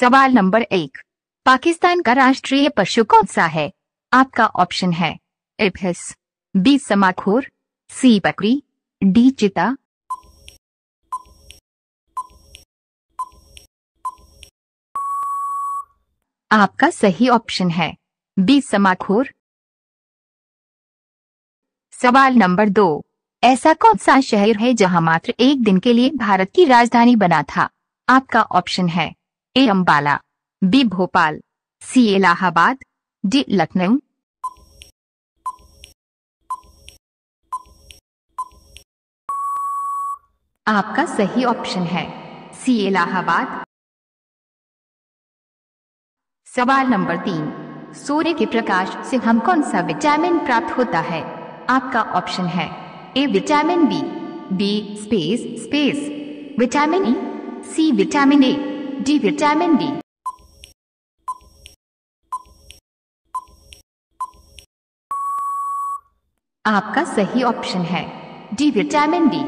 सवाल नंबर एक। पाकिस्तान का राष्ट्रीय पशु कौन सा है? आपका ऑप्शन है ए भैंस बी, समाखोर। सी, बकरी। डी, चिता। आपका सही ऑप्शन है, बी, समाखोर। सवाल नंबर दो। ऐसा कौन सा शहर है जहाँ मात्र एक दिन के लिए भारत की राजधानी बना था? आपका ऑप्शन है A Ambala B Bhopal, C Allahabad, D Lucknow. आपका सही ऑप्शन है, सी इलाहाबाद। सवाल नंबर तीन, सूर्य के प्रकाश से हम कौन सा विटामिन प्राप्त होता है? आपका ऑप्शन है, A vitamin B B space space. Vitamin E, C vitamin A. D vitamin D आपका सही ऑप्शन है डी विटामिन डी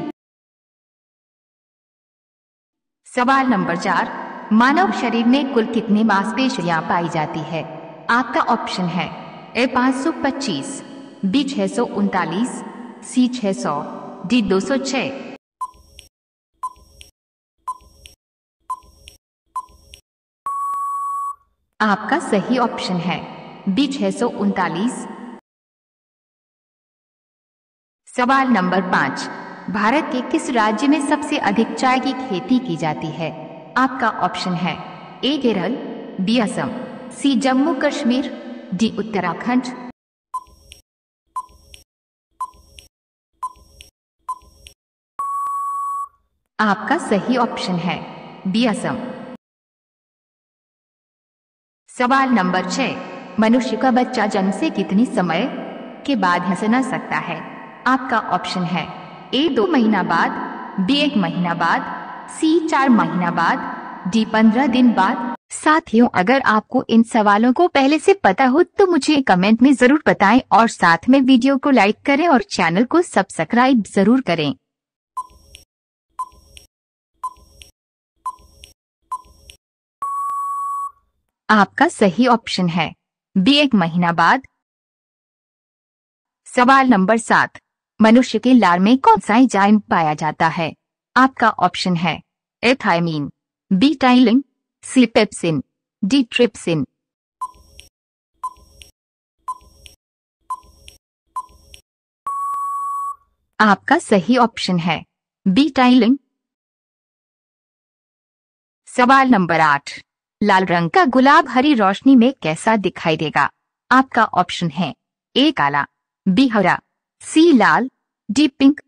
सवाल नंबर चार मानव शरीर में कुल कितनी मांसपेशियाँ पाई जाती है? आपका ऑप्शन है ए 525, बी छह सौ उनतालीस सी 600, डी 206 आपका सही ऑप्शन है। बी छह सौ उनतालीस। सवाल नंबर पाँच। भारत के किस राज्य में सबसे अधिक चाय की खेती की जाती है? आपका ऑप्शन है A Kerala, B Assam, C Jammu Kashmir, D Uttarakhand. आपका सही ऑप्शन है बी असम। सवाल नंबर छह, मनुष्य का बच्चा जन्म से कितनी समय के बाद हंसना सकता है? आपका ऑप्शन है ए, दो महीना बाद, बी, एक महीना बाद, सी, चार महीना बाद, डी, पंद्रह दिन बाद। साथियों, अगर आपको इन सवालों को पहले से पता हो तो मुझे कमेंट में ज़रूर बताएँ और साथ में वीडियो को लाइक करें और चैनल को सब्सक्राइब ज़रूर करें। आपका सही ऑप्शन है। बी, एक महीना बाद। सवाल नंबर सात। मनुष्य के लार में कौन सा एंजाइम पाया जाता है? आपका ऑप्शन है। A thiamine B ptyalin C pepsin D trypsin आपका सही ऑप्शन है। बी टाइलिन सवाल नंबर आठ। लाल रंग का गुलाब हरी रोशनी में कैसा दिखाई देगा? आपका ऑप्शन है ए काला, बी हरा, सी लाल, डी पिंक।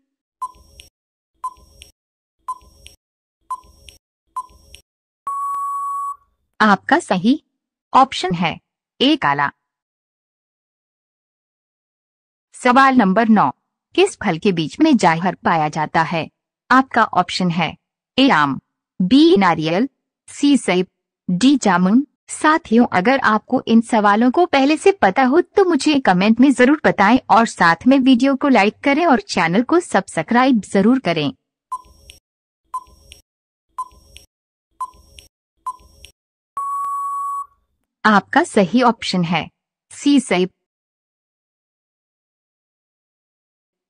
आपका सही ऑप्शन है ए काला। सवाल नंबर नौ, किस फल के बीच में जाहर पाया जाता है? आपका ऑप्शन है ए आम, बी नारियल, सी सेब। डी जामुन। साथियों, अगर आपको इन सवालों को पहले से पता हो तो मुझे कमेंट में ज़रूर बताएँ और साथ में वीडियो को लाइक करें और चैनल को सब्सक्राइब ज़रूर करें। आपका सही ऑप्शन है। सी सही।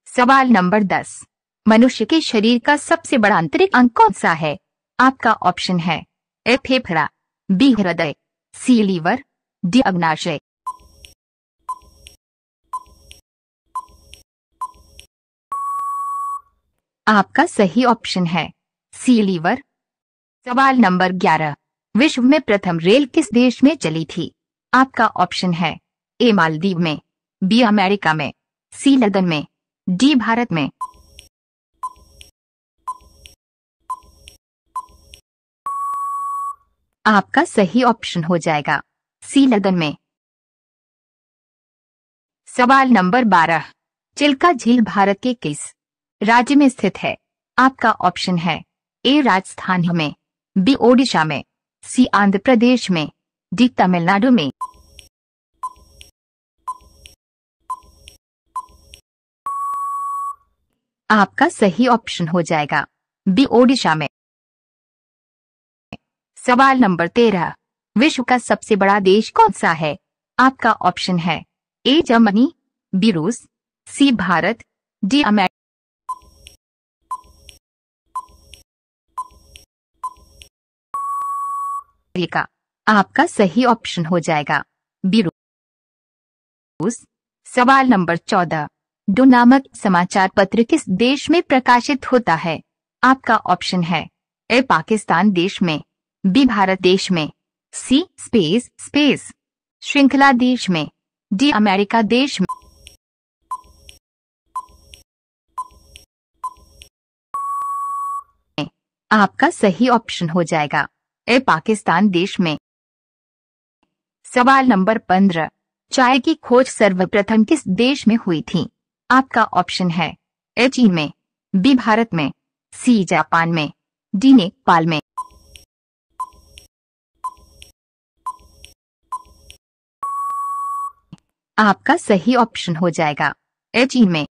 सवाल नंबर दस। मनुष्य के शरीर का सबसे बड़ा आंतरिक अंग कौन सा है? आपका ऑप्शन है। ए फेफड़ा बी हृदय सी लीवर डी अग्नाशय आपका सही ऑप्शन है सी लीवर सवाल नंबर ग्यारह, विश्व में प्रथम रेल किस देश में चली थी? आपका ऑप्शन है, ए मालदीव में, बी अमेरिका में, सी लंदन में, डी भारत में। आपका सही ऑप्शन हो जाएगा। सी लंदन में। सवाल नंबर बारह। चिल्का झील भारत के किस राज्य में स्थित है? आपका ऑप्शन है। ए राजस्थान में, बी ओडिशा में, सी आंध्र प्रदेश में, डी तमिलनाडु में। आपका सही ऑप्शन हो जाएगा। बी ओडिशा में। सवाल नंबर तेरह। विश्व का सबसे बड़ा देश कौन सा है? आपका ऑप्शन है ए, जर्मनी, बी, रूस, सी, भारत, डी अमेरिका। आपका सही ऑप्शन हो जाएगा। बी रूस। सवाल नंबर चौदह। डो नामक समाचार पत्र किस देश में प्रकाशित होता है? आपका ऑप्शन है ए, पाकिस्तान देश में। बी भारत देश में, सी स्पेस स्पेस, श्रृंखला देश में, डी अमेरिका देश में। आपका सही ऑप्शन हो जाएगा, ए पाकिस्तान देश में। सवाल नंबर पंद्रह, चाय की खोज सर्वप्रथम किस देश में हुई थी? आपका ऑप्शन है, ए चीन में, बी भारत में, सी जापान में, डी नेपाल में। आपका सही ऑप्शन हो जाएगा। एच ई में।